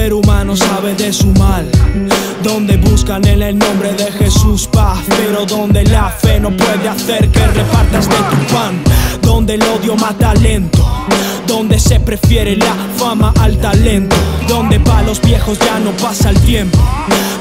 ser humano sabe de su mal. Donde buscan en el nombre de Jesús paz, pero donde la fe no puede hacer que repartas de tu pan. Donde el odio mata lento, donde se prefiere la fama al talento. Donde pa' los viejos ya no pasa el tiempo.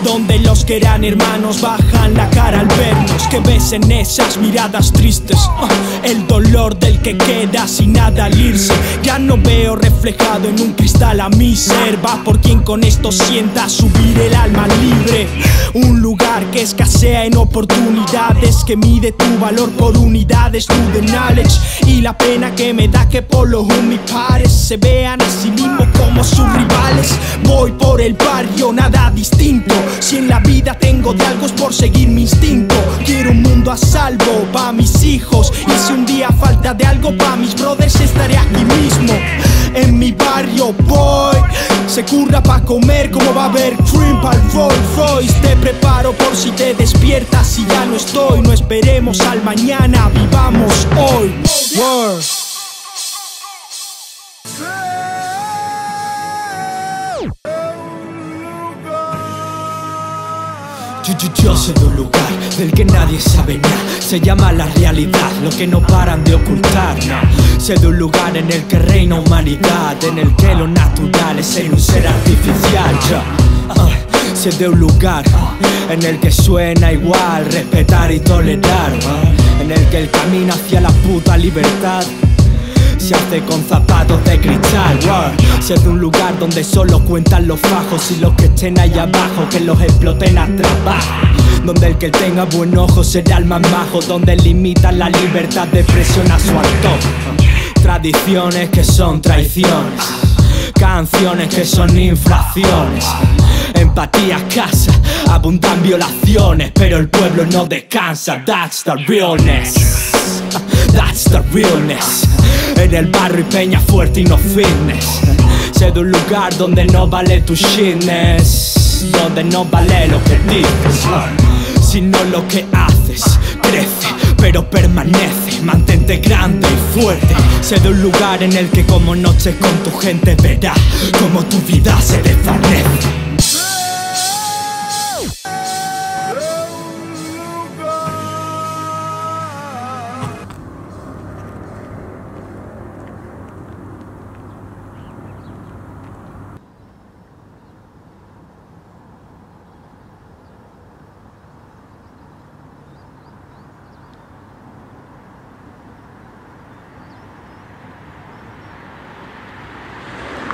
Donde los que eran hermanos bajan la cara al vernos. Que ves en esas miradas tristes. Ah, el dolor del que queda sin nada al irse. Ya no veo reflejado en un cristal a mi ser. Va por quien con esto sienta subir el alma libre. Un lugar que escasea en oportunidades. Que mide tu valor por unidades. Tu de knowledge. Y la pena que me da que por los mis pares se vean a sí mismos como sus rivales. Voy por el barrio, nada distinto. Si en la vida tengo de algo es por seguir mi instinto. Quiero un mundo a salvo pa' mis hijos. Y si un día falta de algo pa' mis brothers, estaré aquí mismo. En mi barrio voy. Se curra pa' comer como va a haber cream pa'l Royce. Te preparo por si te despiertas y ya no estoy. No esperemos al mañana, vivamos hoy. Word. Yo, yo, sé de un lugar del que nadie sabe nada Se llama la realidad, lo que no paran de ocultar no. Sé de un lugar en el que reina humanidad En el que lo natural es ser un ser artificial yo. Ah, sé de un lugar en el que suena igual Respetar y tolerar En el que el camino hacia la puta libertad se hace con zapatos de cristal. Wow. Sé de un lugar donde solo cuentan los fajos y los que estén ahí abajo que los exploten a trabajo. Donde el que tenga buen ojo será el más majo, donde limitan la libertad de expresión a su antojo. Tradiciones que son traiciones, canciones que son infracciones. Empatía escasa, abundan violaciones, pero el pueblo no descansa. That's the realness. That's the realness. En el barrio y peña fuerte y no fitness. Sé un lugar donde no vale tu shitness. Donde no vale lo que dices. Sino lo que haces. Permanece. Mantente grande y fuerte. Sé de un lugar en el que como noches con tu gente verás como tu vida se desvanece.